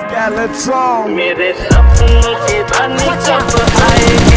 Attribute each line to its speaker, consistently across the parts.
Speaker 1: Skeletron
Speaker 2: मेरे सपनों की रानी कब आएगी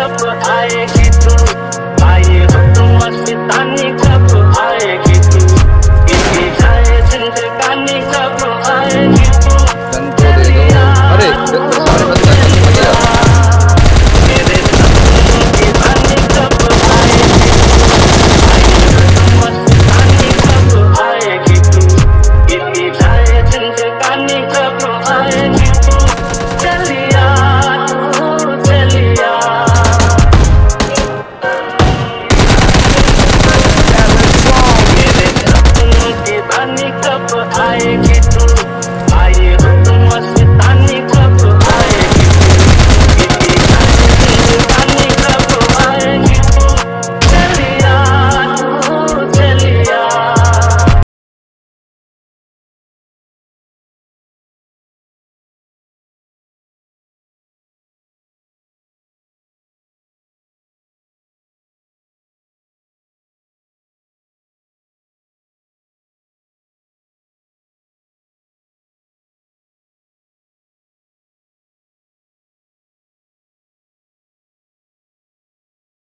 Speaker 2: suffer, I ain't